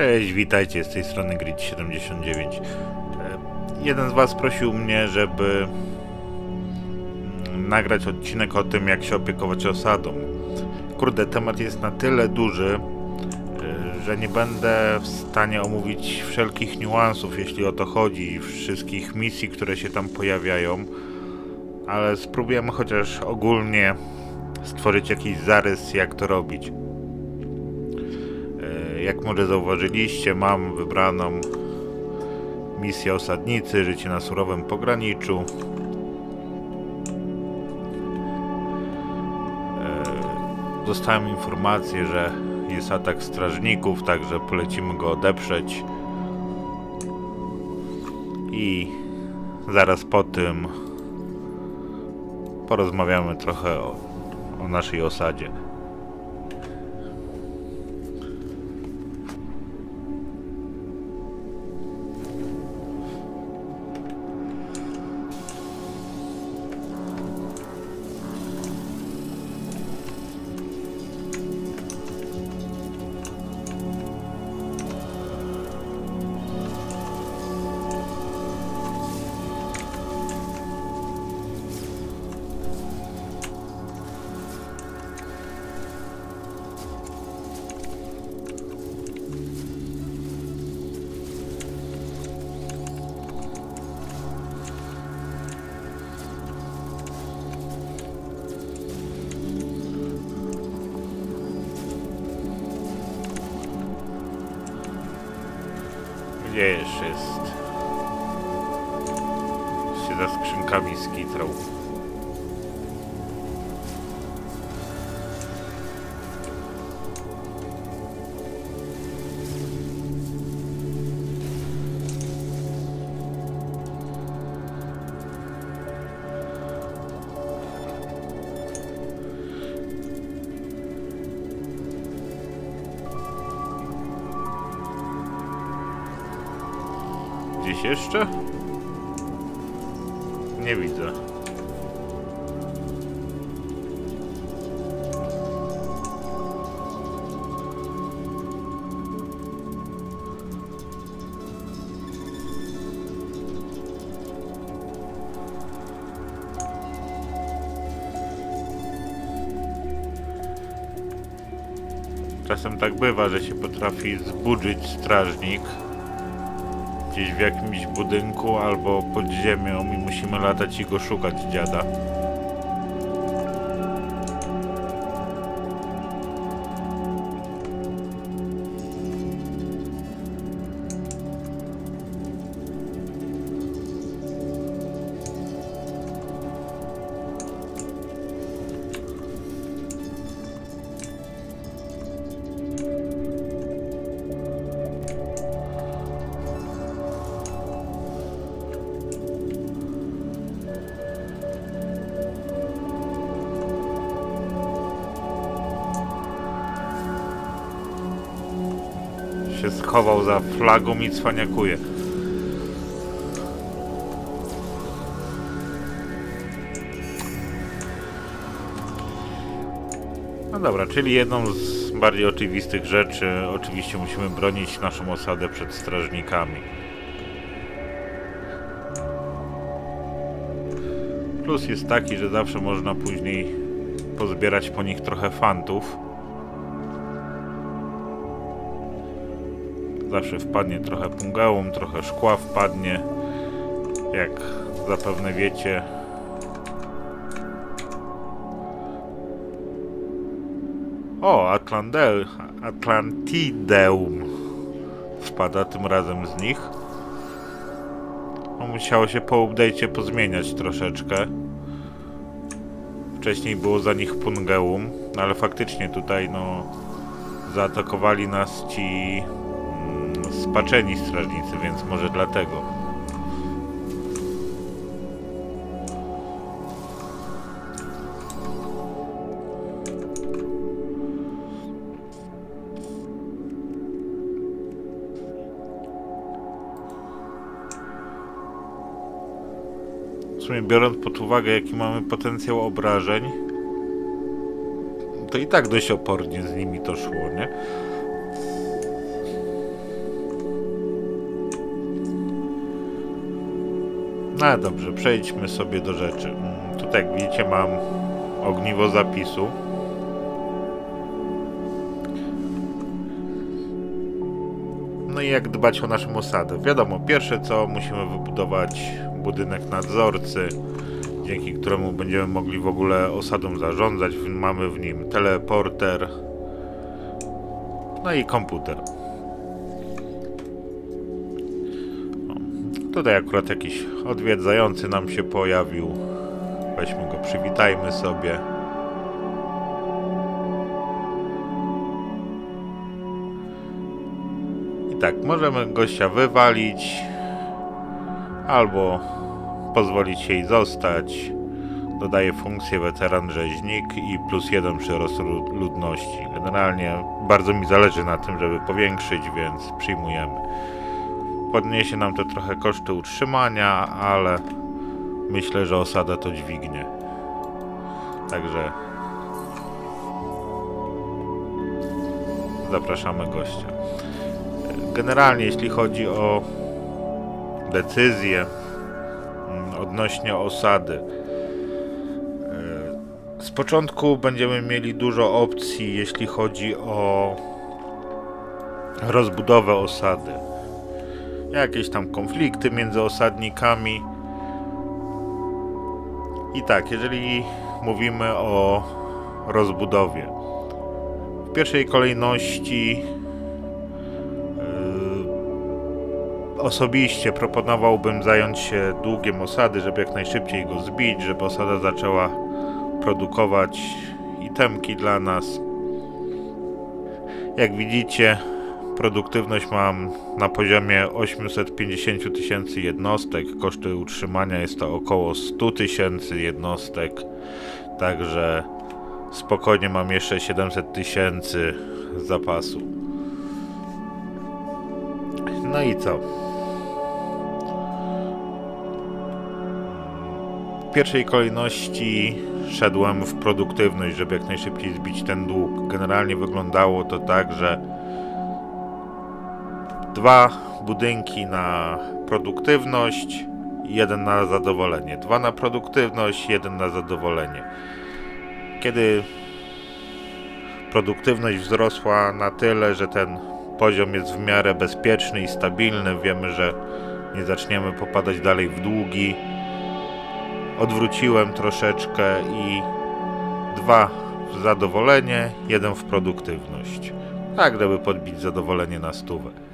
Cześć, witajcie, z tej strony Grid79. E, jeden z was prosił mnie, żeby mm, nagrać odcinek o tym, jak się opiekować osadą. Kurde, temat jest na tyle duży, e, że nie będę w stanie omówić wszelkich niuansów, jeśli o to chodzi, wszystkich misji, które się tam pojawiają, ale spróbujemy chociaż ogólnie stworzyć jakiś zarys, jak to robić. Jak może zauważyliście, mam wybraną misję osadnicy, życie na surowym pograniczu. E, Dostałem informację, że jest atak strażników, także polecimy go odeprzeć. I zaraz po tym porozmawiamy trochę o, o naszej osadzie. Gdzie jeszcze jest? Się za skrzynkami skitrał. Nie widzę. Czasem tak bywa, że się potrafi zburzyć strażnik gdzieś w jakimś budynku albo pod ziemią i musimy latać i go szukać dziada. Się schował za flagą i cwaniakuje. No dobra, czyli jedną z bardziej oczywistych rzeczy, oczywiście musimy bronić naszą osadę przed strażnikami. Plus jest taki, że zawsze można później pozbierać po nich trochę fantów. Zawsze wpadnie trochę pungeum, trochę szkła wpadnie. Jak zapewne wiecie. O, Atlande Atlantideum wpada tym razem z nich. No, musiało się po update'cie pozmieniać troszeczkę. Wcześniej było za nich Pungeum, no ale faktycznie tutaj no zaatakowali nas ci spaczeni strażnicy, więc może dlatego. W sumie biorąc pod uwagę jaki mamy potencjał obrażeń, to i tak dość opornie z nimi to szło, nie? No dobrze, przejdźmy sobie do rzeczy. Mm, Tutaj jak widzicie mam ogniwo zapisu. No i jak dbać o naszą osadę? Wiadomo, pierwsze co musimy wybudować budynek nadzorcy, dzięki któremu będziemy mogli w ogóle osadą zarządzać. Mamy w nim teleporter, no i komputer. Tutaj akurat jakiś odwiedzający nam się pojawił. Weźmy go, przywitajmy sobie. I tak, możemy gościa wywalić albo pozwolić jej zostać. Dodaje funkcję weteran rzeźnik i plus jeden przyrost lu- ludności. Generalnie bardzo mi zależy na tym, żeby powiększyć, więc przyjmujemy. Podniesie nam to trochę koszty utrzymania, ale myślę, że osada to dźwignie. Także zapraszamy gościa. Generalnie jeśli chodzi o decyzje mm, odnośnie osady, e, z początku będziemy mieli dużo opcji, jeśli chodzi o rozbudowę osady. Jakieś tam konflikty między osadnikami. I tak, jeżeli mówimy o rozbudowie, w pierwszej kolejności yy, osobiście proponowałbym zająć się długiem osady, żeby jak najszybciej go zbić, żeby osada zaczęła produkować itemki dla nas. Jak widzicie, produktywność mam na poziomie 850 000 tysięcy jednostek. Koszty utrzymania jest to około 100 000 tysięcy jednostek. Także spokojnie mam jeszcze 700 tysięcy zapasu. No i co? W pierwszej kolejności szedłem w produktywność, żeby jak najszybciej zbić ten dług. Generalnie wyglądało to tak, że dwa budynki na produktywność, jeden na zadowolenie. Dwa na produktywność, jeden na zadowolenie. Kiedy produktywność wzrosła na tyle, że ten poziom jest w miarę bezpieczny i stabilny, wiemy, że nie zaczniemy popadać dalej w długi. Odwróciłem troszeczkę i dwa w zadowolenie, jeden w produktywność. Tak, żeby podbić zadowolenie na stówę.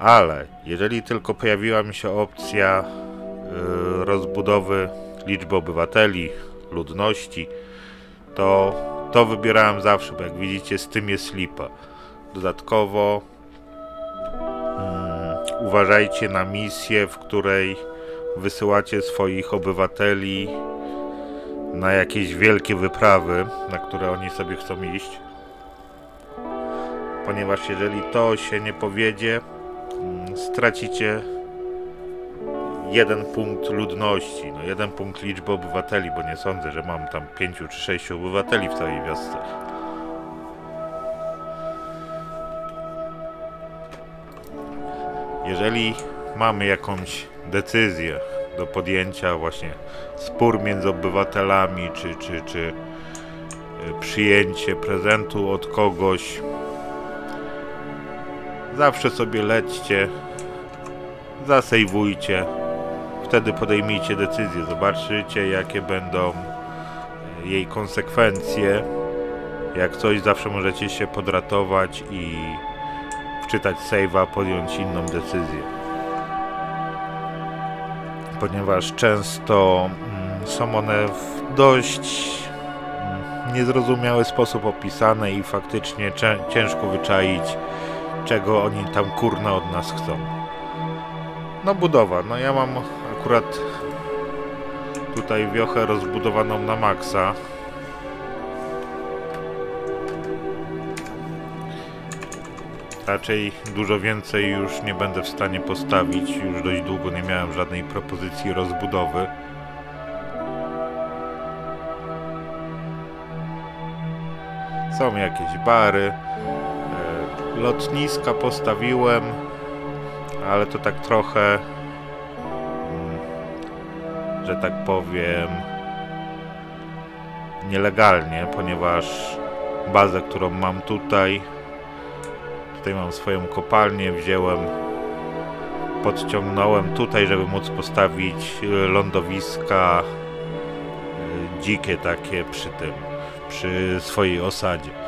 Ale jeżeli tylko pojawiła mi się opcja yy, rozbudowy liczby obywateli, ludności, to to wybierałem zawsze, bo jak widzicie z tym jest lipa. Dodatkowo mm, uważajcie na misję, w której wysyłacie swoich obywateli na jakieś wielkie wyprawy, na które oni sobie chcą iść. Ponieważ jeżeli to się nie powiedzie, stracicie jeden punkt ludności, no jeden punkt liczby obywateli, bo nie sądzę, że mam tam pięciu czy sześciu obywateli w całej wiosce. Jeżeli mamy jakąś decyzję do podjęcia, właśnie spór między obywatelami, czy, czy, czy y, przyjęcie prezentu od kogoś, zawsze sobie lećcie, zasejwujcie, wtedy podejmijcie decyzję, zobaczycie jakie będą y, jej konsekwencje. Jak coś, zawsze możecie się podratować i wczytać save'a, podjąć inną decyzję. Ponieważ często mm, są one w dość mm, niezrozumiały sposób opisane i faktycznie ciężko wyczaić, czego oni tam kurna od nas chcą. No budowa, no ja mam akurat tutaj wiochę rozbudowaną na maksa. Raczej dużo więcej już nie będę w stanie postawić. Już dość długo nie miałem żadnej propozycji rozbudowy. Są jakieś bary. Lotniska postawiłem, ale to tak trochę mm, że tak powiem, nielegalnie, ponieważ bazę, którą mam tutaj, tutaj mam swoją kopalnię, wziąłem, podciągnąłem tutaj, żeby móc postawić y, lądowiska y, dzikie takie przy tym, przy swojej osadzie.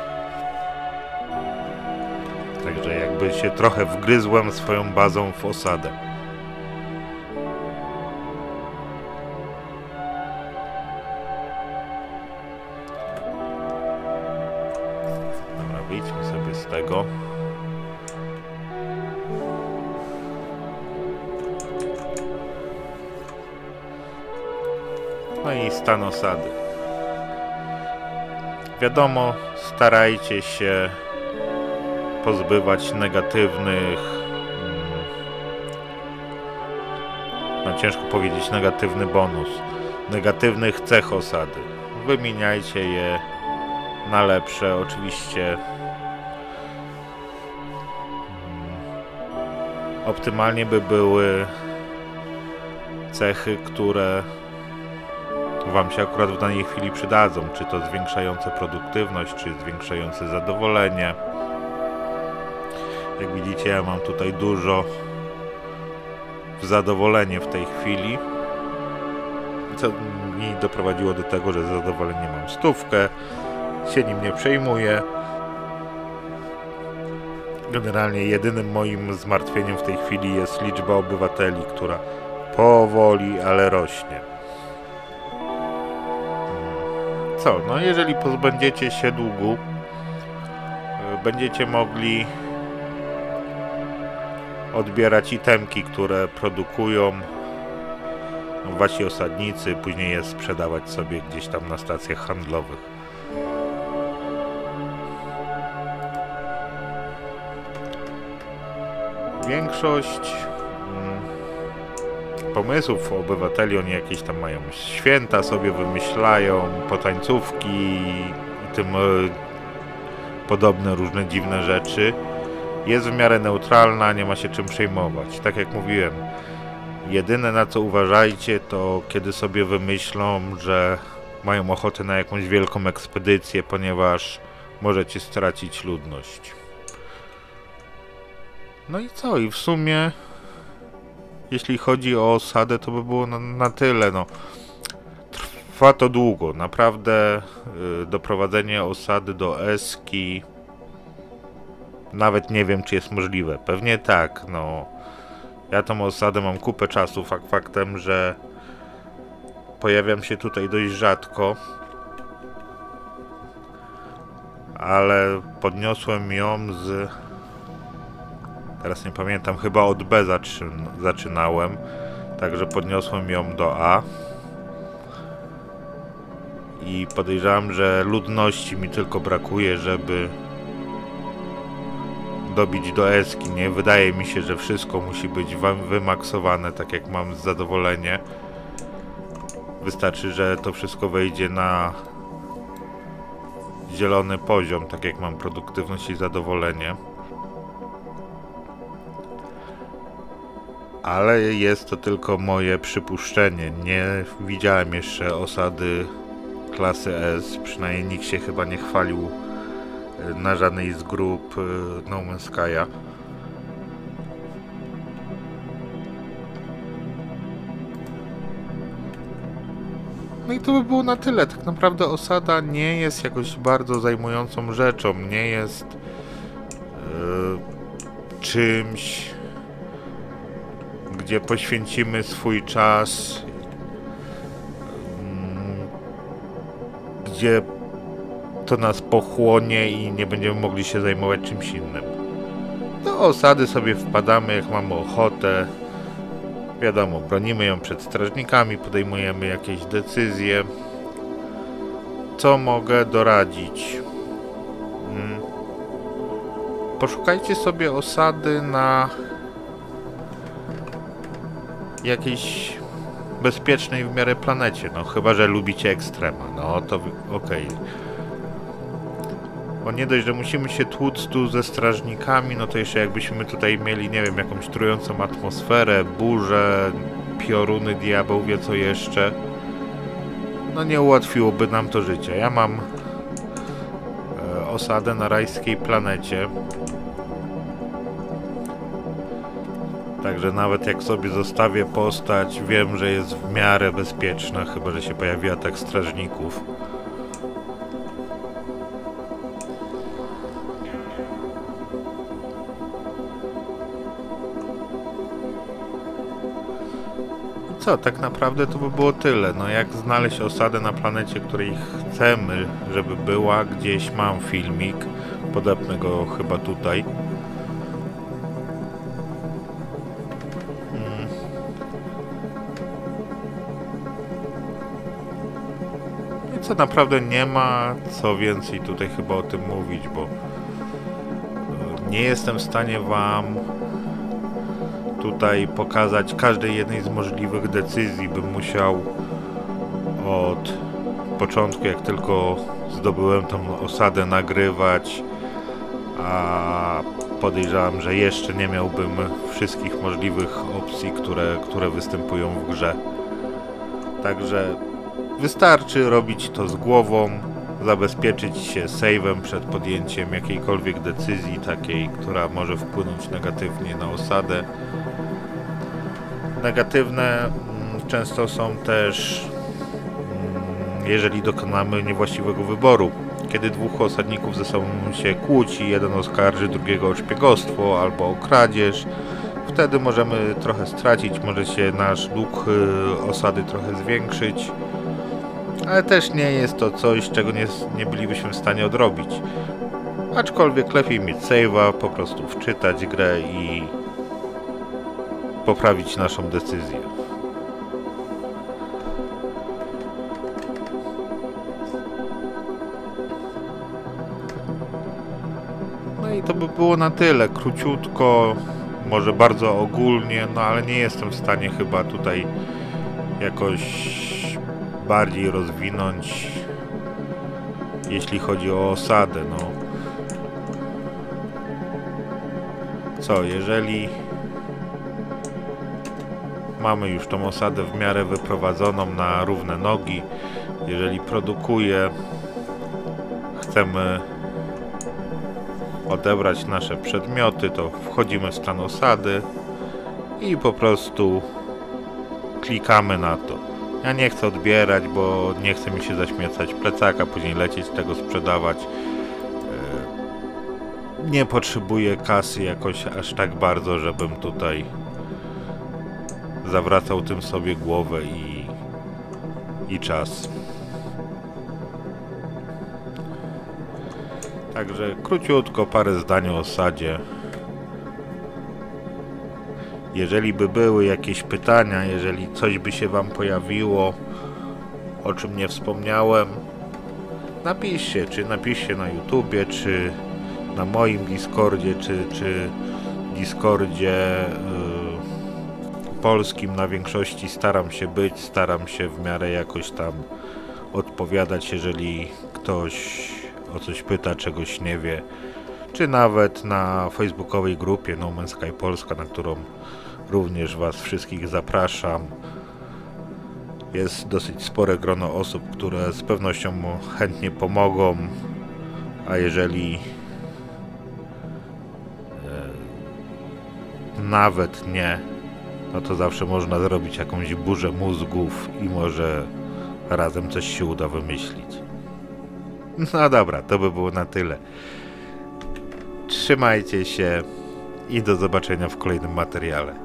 Jakby się trochę wgryzłem swoją bazą w osadę. Dobra, wyjdźmy sobie z tego. No i stan osady. Wiadomo, starajcie się pozbywać negatywnych. mm, No ciężko powiedzieć negatywny bonus. Negatywnych cech osady. Wymieniajcie je na lepsze. Oczywiście mm, optymalnie by były cechy, które Wam się akurat w danej chwili przydadzą, czy to zwiększające produktywność, czy zwiększające zadowolenie. Jak widzicie, ja mam tutaj dużo zadowolenie w tej chwili. Co mi doprowadziło do tego, że zadowolenie mam stówkę, się nim nie przejmuję. Generalnie jedynym moim zmartwieniem w tej chwili jest liczba obywateli, która powoli, ale rośnie. Co, no jeżeli pozbędziecie się długu, y, będziecie mogli odbierać itemki, które produkują wasi osadnicy, później je sprzedawać sobie gdzieś tam na stacjach handlowych. Większość mm, pomysłów obywateli, oni jakieś tam mają święta, sobie wymyślają, potańcówki i tym e, podobne różne dziwne rzeczy jest w miarę neutralna, nie ma się czym przejmować. Tak jak mówiłem, jedyne na co uważajcie to kiedy sobie wymyślą, że mają ochotę na jakąś wielką ekspedycję, ponieważ możecie stracić ludność. No i co? I w sumie jeśli chodzi o osadę, to by było na, na tyle. No. Trwa to długo. Naprawdę y, doprowadzenie osady do Eski nawet nie wiem, czy jest możliwe. Pewnie tak, no. Ja tą osadę mam kupę czasu, fakt faktem, że pojawiam się tutaj dość rzadko. Ale podniosłem ją z... Teraz nie pamiętam, chyba od B zaczyn zaczynałem. Także podniosłem ją do A. I podejrzewam, że ludności mi tylko brakuje, żeby dobić do eski, nie? Wydaje mi się, że wszystko musi być wymaksowane, tak jak mam zadowolenie. Wystarczy, że to wszystko wejdzie na zielony poziom, tak jak mam produktywność i zadowolenie. Ale jest to tylko moje przypuszczenie. Nie widziałem jeszcze osady klasy S, przynajmniej nikt się chyba nie chwalił na żadnej z grup y, No Man's Sky'a. No i to by było na tyle. Tak naprawdę osada nie jest jakoś bardzo zajmującą rzeczą. Nie jest yy, czymś, gdzie poświęcimy swój czas, yy, gdzie to nas pochłonie i nie będziemy mogli się zajmować czymś innym. Do osady sobie wpadamy, jak mamy ochotę. Wiadomo, bronimy ją przed strażnikami, podejmujemy jakieś decyzje. Co mogę doradzić? Hmm. Poszukajcie sobie osady na jakiejś bezpiecznej w miarę planecie. No, chyba że lubicie ekstrema. No to okej. Okay. Bo nie dość, że musimy się tłuc tu ze strażnikami, no to jeszcze jakbyśmy tutaj mieli, nie wiem, jakąś trującą atmosferę, burzę, pioruny, diabeł wie co jeszcze, no nie ułatwiłoby nam to życie. Ja mam e, osadę na rajskiej planecie. Także nawet jak sobie zostawię postać, wiem, że jest w miarę bezpieczna, chyba że się pojawi atak strażników. Co, tak naprawdę to by było tyle. No jak znaleźć osadę na planecie, której chcemy, żeby była, gdzieś mam filmik, podepnę go chyba tutaj. Mm. I co naprawdę nie ma co więcej tutaj chyba o tym mówić, bo e, nie jestem w stanie wam tutaj pokazać każdej jednej z możliwych decyzji. Bym musiał od początku, jak tylko zdobyłem tą osadę, nagrywać, a podejrzewam, że jeszcze nie miałbym wszystkich możliwych opcji, które, które występują w grze. Także wystarczy robić to z głową, zabezpieczyć się save'em przed podjęciem jakiejkolwiek decyzji, takiej, która może wpłynąć negatywnie na osadę. Negatywne mm, często są też, mm, jeżeli dokonamy niewłaściwego wyboru. Kiedy dwóch osadników ze sobą się kłóci, jeden oskarży drugiego o szpiegostwo albo o kradzież, wtedy możemy trochę stracić, może się nasz dług y, osady trochę zwiększyć, ale też nie jest to coś, czego nie, nie bylibyśmy w stanie odrobić. Aczkolwiek lepiej mieć save'a, po prostu wczytać grę i poprawić naszą decyzję. No i to by było na tyle. Króciutko, może bardzo ogólnie, no ale nie jestem w stanie chyba tutaj jakoś bardziej rozwinąć, jeśli chodzi o osadę. No. Co, jeżeli mamy już tą osadę w miarę wyprowadzoną na równe nogi, jeżeli produkuje, chcemy odebrać nasze przedmioty, to wchodzimy w stan osady i po prostu klikamy na to. Ja nie chcę odbierać, bo nie chce mi się zaśmiecać plecaka, później lecieć tego sprzedawać. E, Nie potrzebuję kasy jakoś aż tak bardzo, żebym tutaj zawracał tym sobie głowę i, i czas. Także króciutko parę zdań o osadzie. Jeżeli by były jakieś pytania, jeżeli coś by się Wam pojawiło, o czym nie wspomniałem, napiszcie, czy napiszcie na YouTubie, czy na moim Discordzie, czy, czy Discordzie yy, polskim. Na większości staram się być, staram się w miarę jakoś tam odpowiadać, jeżeli ktoś o coś pyta, czegoś nie wie, czy nawet na facebookowej grupie No Man's Sky Polska, na którą również Was wszystkich zapraszam. Jest dosyć spore grono osób, które z pewnością chętnie pomogą, a jeżeli e, nawet nie, no to zawsze można zrobić jakąś burzę mózgów i może razem coś się uda wymyślić. No dobra, to by było na tyle. Trzymajcie się i do zobaczenia w kolejnym materiale.